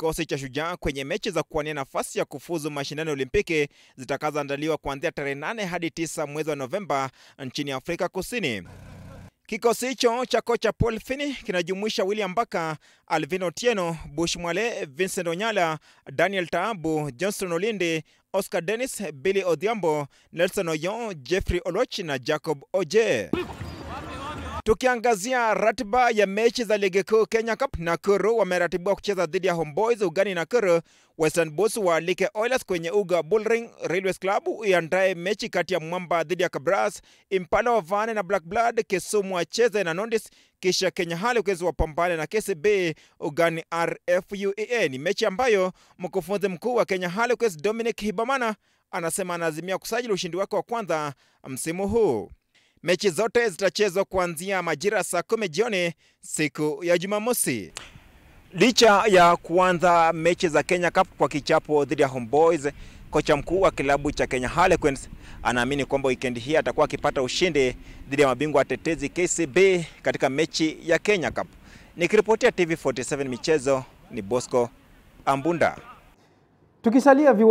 kikosi cha Shujaa kwenye mechi za kuwania nafasi ya kufuzu mashindano ya Olimpiki zitakazoandaliwa kuanzia tarehe 8 hadi 9 mwezi wa Novemba nchini Afrika Kusini. Kikosi hicho cha kocha Paul Fini kinajumuisha William Baka, Alvin Otieno, Bush Mwale, Vincent Onyala, Daniel Taabu, Johnston Olindi, Oscar Dennis, Billy Odhiambo, Nelson Oyo, Jeffrey Oloch na Jacob Oje. Tukiangazia ratiba ya mechi za ligi kuu Kenya Cup, Nakuru wameratibiwa kucheza dhidi ya Homeboys ugani Nakuru. Western Bulls waalike Oilers kwenye uga Bullring. Railways Club iandae mechi kati ya Mwamba dhidi ya Kabras. Impala wavane na Black Blood. Kisumu wacheze na Nondis, kisha Kenya Harlequins wapambane na KCB ugani RFUEA. Ni mechi ambayo mkufunzi mkuu wa Kenya Harlequins Dominic Hibamana anasema anaazimia kusajili ushindi wake wa kwanza msimu huu. Mechi zote zitachezwa kuanzia majira saa kumi jioni siku ya Jumamosi. Licha ya kuanza mechi za Kenya Cup kwa kichapo dhidi ya Homeboys, kocha mkuu wa kilabu cha Kenya Harlequins anaamini kwamba wikendi hii atakuwa akipata ushindi dhidi ya mabingwa watetezi KCB katika mechi ya Kenya Cup. Nikiripotia TV47 michezo ni Bosco Ambunda. Tukisalia viwa